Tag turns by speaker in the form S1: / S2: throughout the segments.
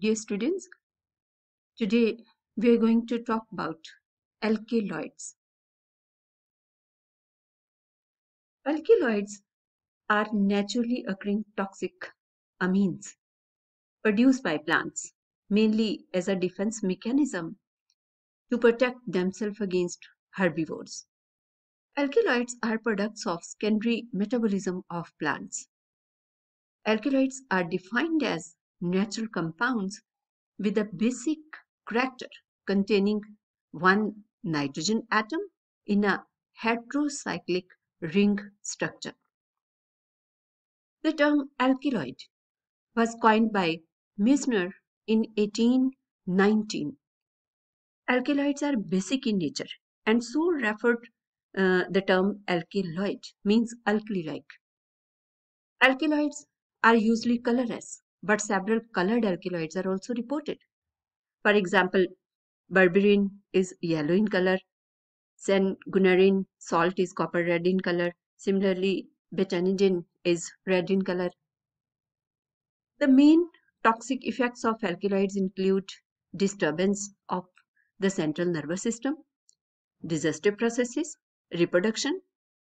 S1: Dear students, today we are going to talk about alkaloids. Alkaloids are naturally occurring toxic amines produced by plants, mainly as a defense mechanism to protect themselves against herbivores. Alkaloids are products of secondary metabolism of plants. Alkaloids are defined as natural compounds with a basic character containing one nitrogen atom in a heterocyclic ring structure. The term alkaloid was coined by Meissner in 1819. Alkaloids are basic in nature and so referred uh, the term alkaloid means alkali-like. Alkaloids are usually colorless, but several colored alkaloids are also reported. For example, berberine is yellow in color, sanguinarine salt is copper red in color, similarly betanidine is red in color. The main toxic effects of alkaloids include disturbance of the central nervous system, digestive processes, reproduction,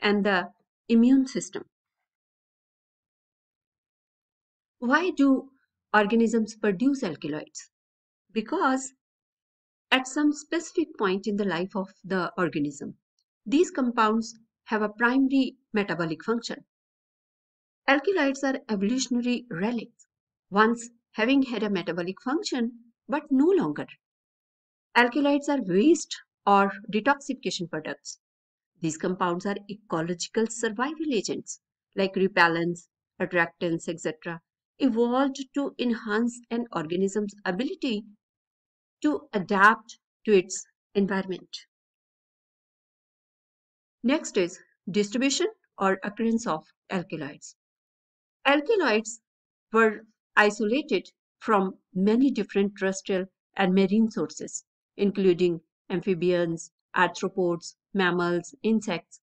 S1: and the immune system. Why do organisms produce alkaloids? Because at some specific point in the life of the organism, these compounds have a primary metabolic function. Alkaloids are evolutionary relics, once having had a metabolic function but no longer. Alkaloids are waste or detoxification products. These compounds are ecological survival agents like repellents, attractants, etc evolved to enhance an organism's ability to adapt to its environment. Next is distribution or occurrence of alkaloids. Alkaloids were isolated from many different terrestrial and marine sources, including amphibians, arthropods, mammals, insects,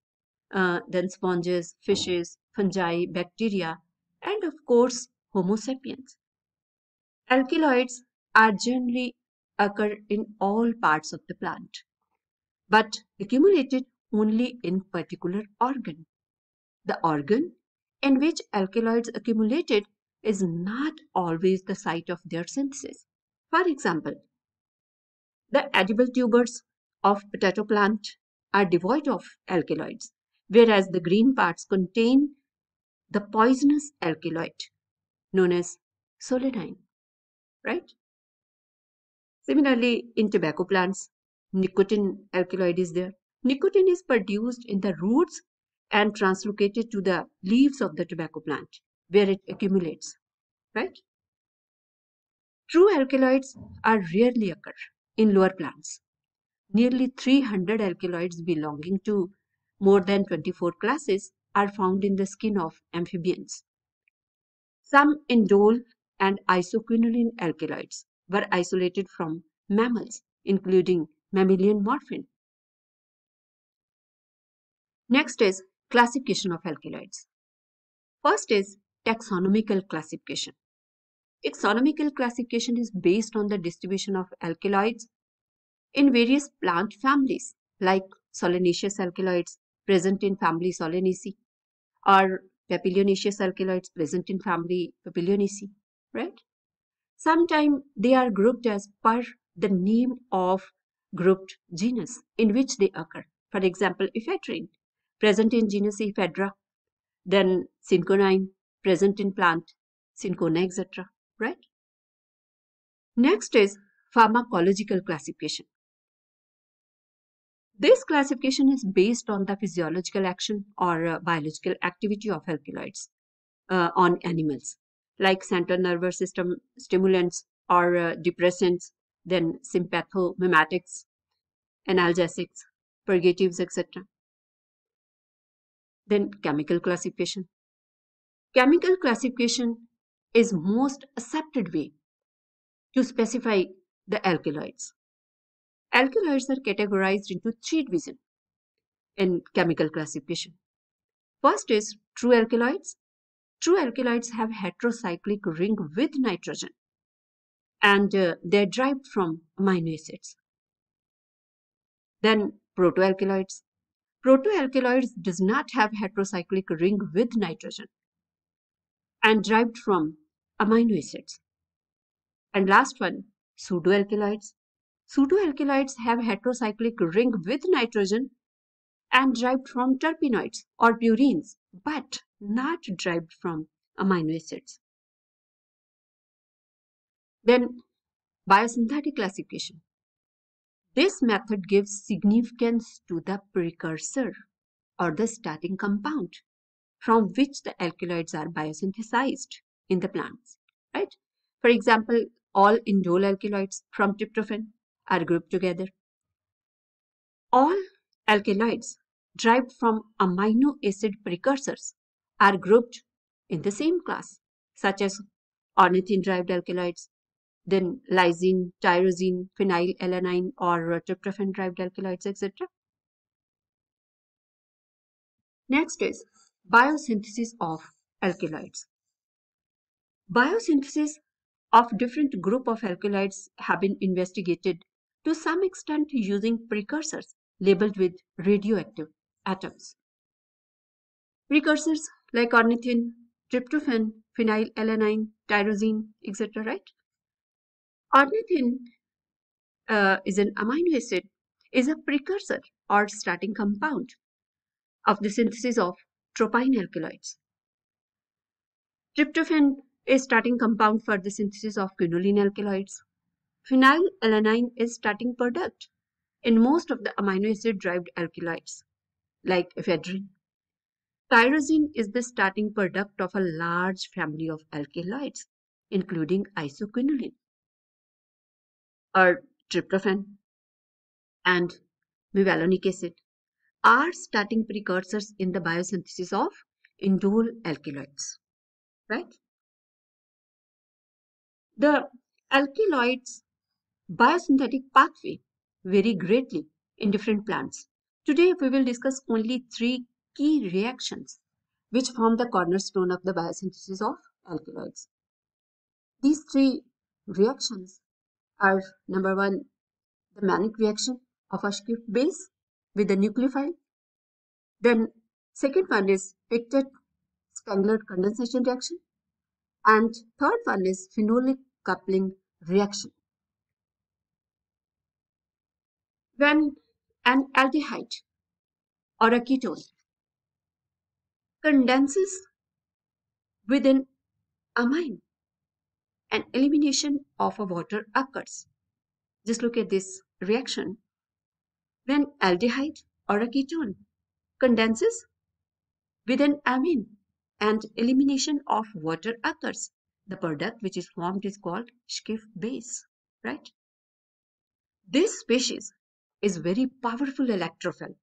S1: uh, then sponges, fishes, fungi, bacteria, and of course Homo sapiens. Alkaloids are generally occur in all parts of the plant, but accumulated only in particular organ. The organ in which alkaloids accumulated is not always the site of their synthesis. For example, the edible tubers of potato plant are devoid of alkaloids, whereas the green parts contain the poisonous alkaloid known as solanine, right? Similarly, in tobacco plants, nicotine alkaloid is there. Nicotine is produced in the roots and translocated to the leaves of the tobacco plant where it accumulates, right? True alkaloids are rarely occur in lower plants. Nearly 300 alkaloids belonging to more than 24 classes are found in the skin of amphibians. Some indole and isoquinoline alkaloids were isolated from mammals, including mammalian morphine. Next is classification of alkaloids. First is taxonomical classification. Taxonomical classification is based on the distribution of alkaloids in various plant families like solanaceous alkaloids present in family Solanaceae or papilionaceous alkaloids present in family Papilionaceae, right? Sometimes they are grouped as per the name of grouped genus in which they occur. For example, ephedrine present in genus Ephedra, then cinchonine present in plant Cinchona, etc. Right? Next is pharmacological classification. This classification is based on the physiological action or uh, biological activity of alkaloids uh, on animals, like central nervous system stimulants or uh, depressants, then sympathomimetics, analgesics, purgatives, etc. Then chemical classification. Chemical classification is most accepted way to specify the alkaloids. Alkaloids are categorized into three divisions in chemical classification. First is true alkaloids. True alkaloids have heterocyclic ring with nitrogen. and uh, they're derived from amino acids. Then protoalkaloids. Protoalkaloids does not have heterocyclic ring with nitrogen and derived from amino acids. And last one, pseudoalkaloids. Pseudoalkaloids have heterocyclic ring with nitrogen and derived from terpenoids or purines, but not derived from amino acids. Then biosynthetic classification. This method gives significance to the precursor or the starting compound from which the alkaloids are biosynthesized in the plants, right? For example, all indole alkaloids from tryptophan are grouped together. All alkaloids derived from amino acid precursors are grouped in the same class, such as ornithine-derived alkaloids, then lysine, tyrosine, phenylalanine, or tryptophan-derived alkaloids, etc. Next is biosynthesis of alkaloids. Biosynthesis of different group of alkaloids have been investigated to some extent using precursors labeled with radioactive atoms. Precursors like ornithine, tryptophan, phenylalanine, tyrosine, etc. Right? Ornithine uh, is an amino acid, is a precursor or starting compound of the synthesis of tropine alkaloids. Tryptophan is starting compound for the synthesis of quinoline alkaloids. Phenylalanine is starting product in most of the amino acid derived alkaloids like ephedrine. Tyrosine is the starting product of a large family of alkaloids, including isoquinoline or tryptophan and mevalonic acid are starting precursors in the biosynthesis of indole alkaloids, right? The alkaloids biosynthetic pathway vary greatly in different plants. Today we will discuss only three key reactions which form the cornerstone of the biosynthesis of alkaloids. These three reactions are number one, the Mannich reaction of a Schiff base with the nucleophile. Then second one is Pictet-Spengler condensation reaction. And third one is phenolic coupling reaction. When an aldehyde or a ketone condenses with an amine, an elimination of a water occurs. Just look at this reaction. When aldehyde or a ketone condenses with an amine and elimination of water occurs, the product which is formed is called Schiff base, right? This species is very powerful electrophile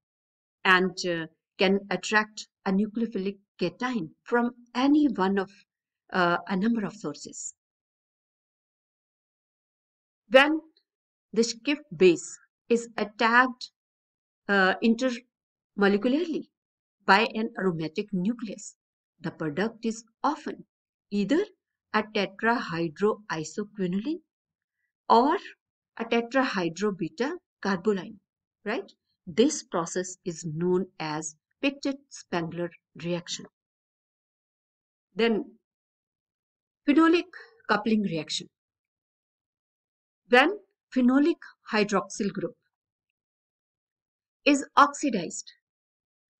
S1: and uh, can attract a nucleophilic cation from any one of uh, a number of sources. When the Schiff base is attacked uh, intermolecularly by an aromatic nucleus, the product is often either a tetrahydroisoquinoline or a tetrahydrobeta carboline, right? This process is known as Pictet-Spengler reaction. Then phenolic coupling reaction. When phenolic hydroxyl group is oxidized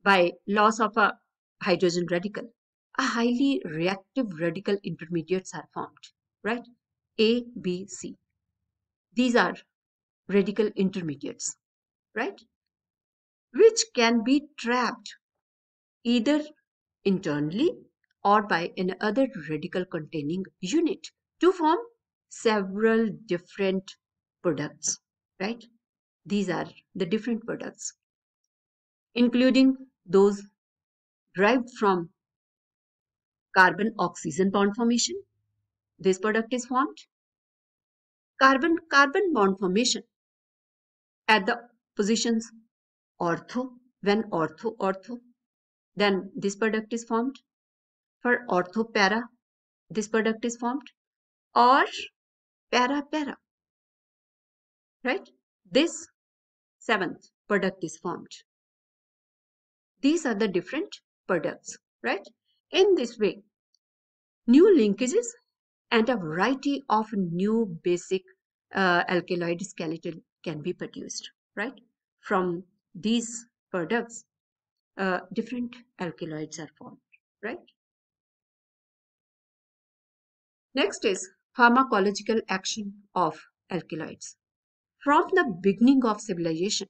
S1: by loss of a hydrogen radical, a highly reactive radical intermediates are formed, right? A, B, C. These are radical intermediates, right? Which can be trapped either internally or by another radical containing unit to form several different products, right? These are the different products, including those derived from carbon-oxygen bond formation. This product is formed. Carbon-carbon bond formation at the positions ortho when ortho ortho then this product is formed for ortho para this product is formed or para-para. Right? This seventh product is formed. These are the different products, right? In this way, new linkages and a variety of new basic uh, alkaloid skeleton can be produced, right? From these products, uh, different alkaloids are formed, right? Next is pharmacological action of alkaloids. From the beginning of civilization,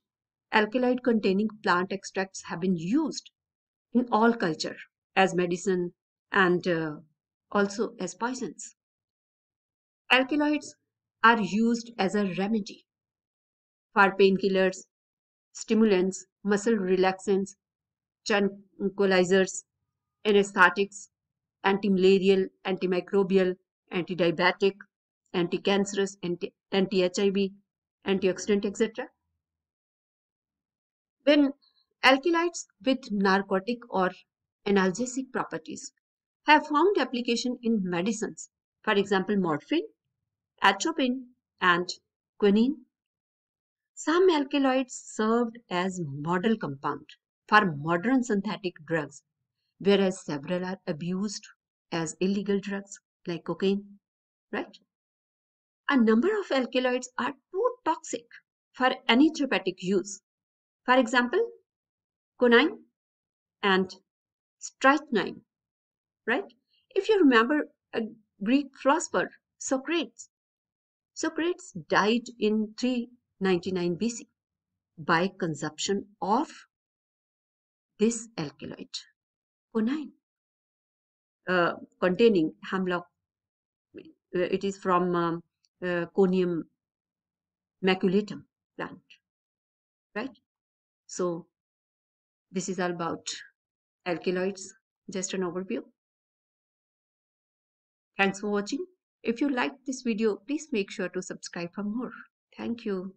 S1: alkaloid containing plant extracts have been used in all culture as medicine and uh, also as poisons. Alkaloids are used as a remedy for painkillers, stimulants, muscle relaxants, tranquilizers, anesthetics, antimalarial, antimicrobial, antidiabetic, anti-cancerous, anti-HIV, antioxidant, etc. When alkaloids with narcotic or analgesic properties have found application in medicines, for example, morphine, atropine, and quinine. Some alkaloids served as model compound for modern synthetic drugs, whereas several are abused as illegal drugs like cocaine, right? A number of alkaloids are too toxic for any therapeutic use. For example, coniine and strychnine, right? If you remember a Greek philosopher, Socrates, Socrates died in 399 BC by consumption of this alkaloid, coniine, uh, containing hemlock. It is from um, uh, Conium maculatum plant, right? So this is all about alkaloids, just an overview. Thanks for watching. If you liked this video, please make sure to subscribe for more. Thank you.